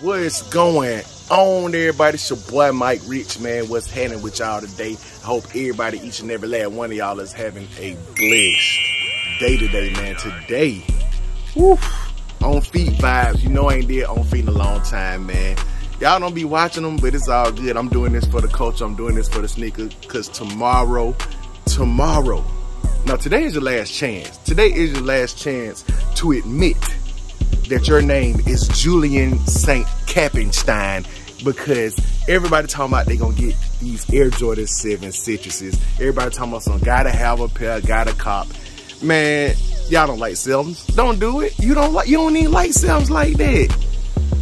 What's going on, everybody? It's your boy Mike Rich, man. What's happening with y'all today? I hope everybody, each and every last one of y'all is having a blessed day today, man. Today, whew, on feet vibes. You know I ain't did on feet in a long time, man. Y'all don't be watching them, but it's all good. I'm doing this for the culture. I'm doing this for the sneaker. Because tomorrow, tomorrow, now today is your last chance. Today is your last chance to admit that your name is Julian St. Cappenstein because everybody talking about they gonna get these Air Jordan 7 citruses. Everybody talking about some gotta have a pair, gotta cop. Man, y'all don't like Selms. Don't do it. You don't like you don't even like Selms like that.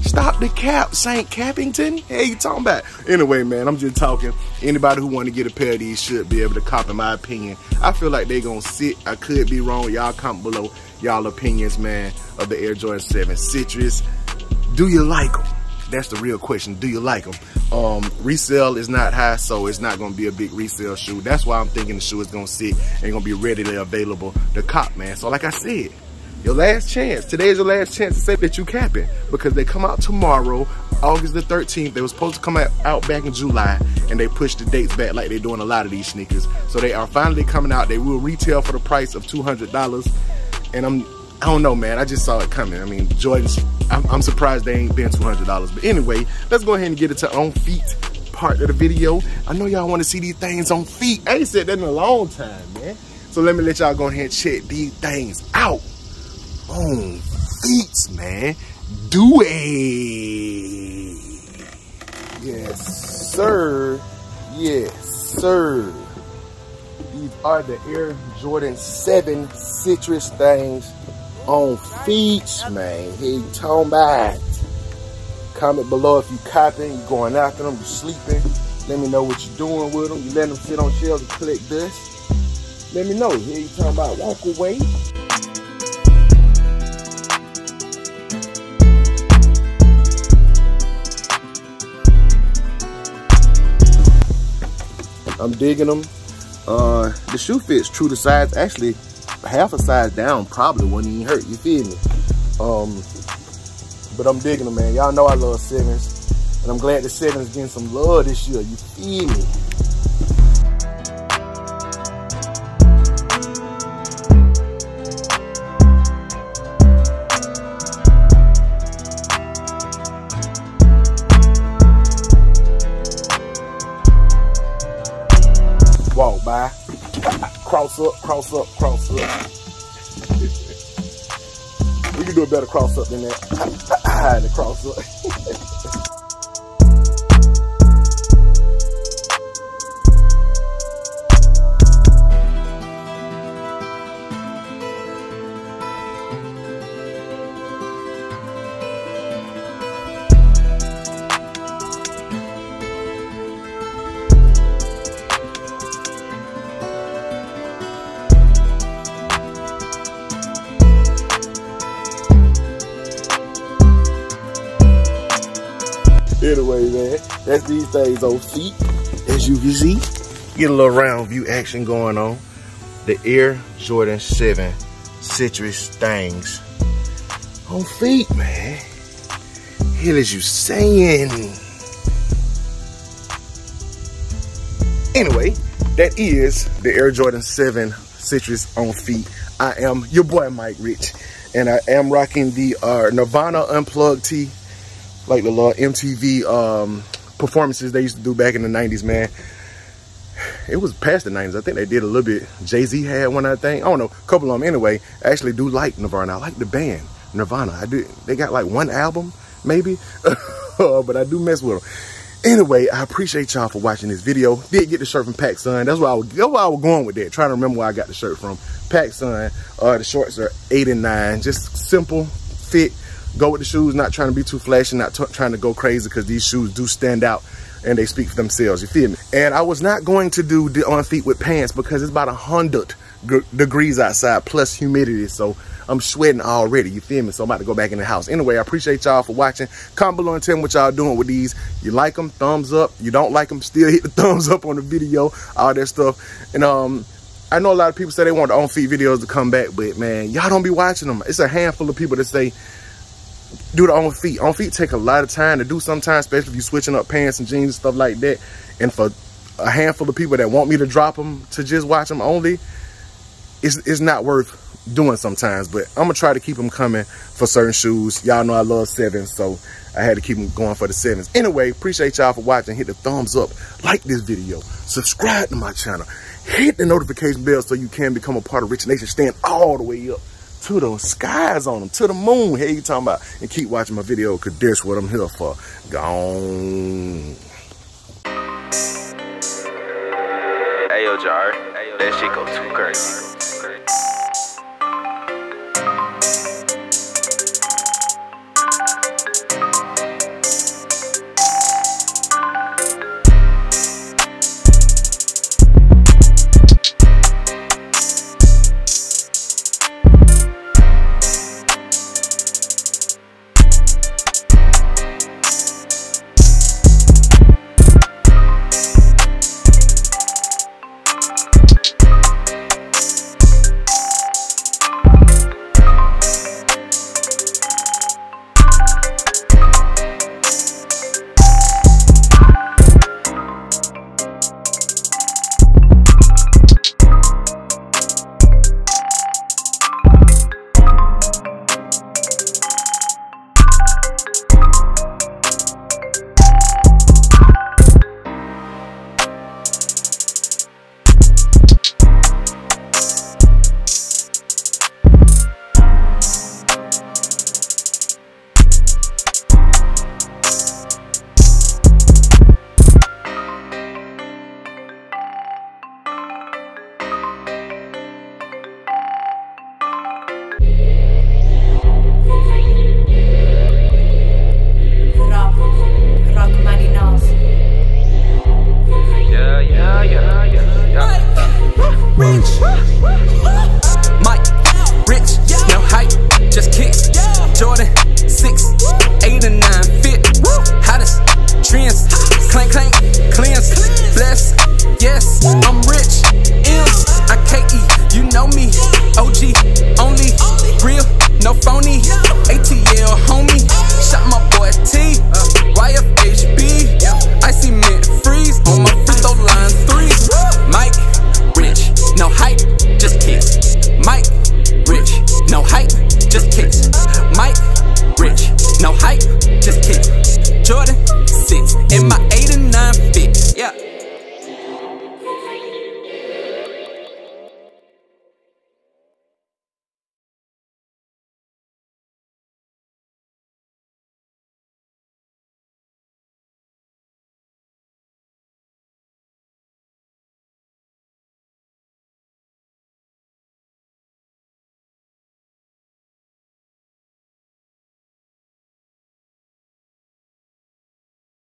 Stop the cap, St. Cappington. Hey, you talking about? Anyway, man, I'm just talking. Anybody who want to get a pair of these should be able to cop, in my opinion. I feel like they gonna sit. I could be wrong. Y'all comment below y'all opinions, man, of the Air Jordan 7 Citrus. Do you like them? That's the real question. Do you like them? Um, resale is not high, so it's not going to be a big resale shoe. That's why I'm thinking the shoe is going to sit and going to be readily available to cop, man. So like I said, your last chance. Today is your last chance to say that you capping because they come out tomorrow, August the 13th. They were supposed to come out, out back in July and they pushed the dates back like they're doing a lot of these sneakers. So they are finally coming out. They will retail for the price of $200 and I'm I don't know, man. I just saw it coming. I mean, Jordan's. I'm, I'm surprised they ain't been two hundred dollars. But anyway, let's go ahead and get it to on feet part of the video. I know y'all want to see these things on feet. I ain't said that in a long time, man. So let me let y'all go ahead and check these things out on feet, man. Do it. Yes, sir. Yes, sir. These are the Air Jordan 7 citrus things on feet, man. You talking about. Comment below if you copying, you going after them, you sleeping. Let me know what you're doing with them. You letting them sit on shelves and collect dust. Let me know. Here you talking about walk away. I'm digging them. Uh, the shoe fits true to size. Actually, half a size down probably wouldn't even hurt. You feel me? Um, but I'm digging them, man. Y'all know I love sevens, and I'm glad the sevens getting some love this year. You feel me? Walk by cross up, cross up, cross up. we can do a better cross up than that. I had the cross up. anyway, man, that's these things on feet. As you can see, get a little round view action going on. The Air Jordan 7 Citrus things on feet, man. Hell is you saying? Anyway, that is the Air Jordan 7 Citrus on feet. I am your boy Mike Rich, and I am rocking the uh, Nirvana Unplugged tee like the little MTV um, performances they used to do back in the 90s, man. It was past the 90s. I think they did a little bit. Jay-Z had one, I think. I don't know, a couple of them. Anyway, I actually do like Nirvana. I like the band, Nirvana. I do. They got like one album, maybe. but I do mess with them. Anyway, I appreciate y'all for watching this video. Did get the shirt from PacSun. That's why I was, that's why I was going with that. Trying to remember where I got the shirt from. PacSun. Uh, the shorts are eight and nine. Just simple fit go with the shoes, not trying to be too flashy, not trying to go crazy because these shoes do stand out and they speak for themselves, you feel me? And I was not going to do the on feet with pants because it's about a 100 degrees outside plus humidity. So I'm sweating already, you feel me? So I'm about to go back in the house. Anyway, I appreciate y'all for watching. Comment below and tell me what y'all doing with these. You like them, thumbs up. You don't like them, still hit the thumbs up on the video, all that stuff. And um, I know a lot of people say they want the on feet videos to come back, but man, y'all don't be watching them. It's a handful of people that say, do it on feet. On feet take a lot of time to do sometimes, especially if you're switching up pants and jeans and stuff like that. And for a handful of people that want me to drop them to just watch them only, it's, it's not worth doing sometimes. But I'm going to try to keep them coming for certain shoes. Y'all know I love sevens, so I had to keep them going for the sevens. Anyway, appreciate y'all for watching. Hit the thumbs up. Like this video. Subscribe to my channel. Hit the notification bell so you can become a part of Rich Nation. Stand all the way up to the skies on them, to the moon. Hey, you talking about? And keep watching my video because that's what I'm here for. Gone. Hey, yo, Jar. That shit go too crazy.